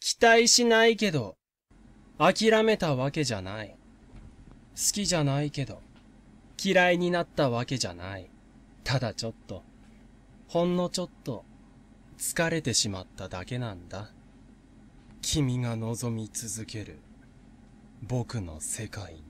期待しないけど、諦めたわけじゃない。好きじゃないけど、嫌いになったわけじゃない。ただちょっと、ほんのちょっと、疲れてしまっただけなんだ。君が望み続ける、僕の世界に。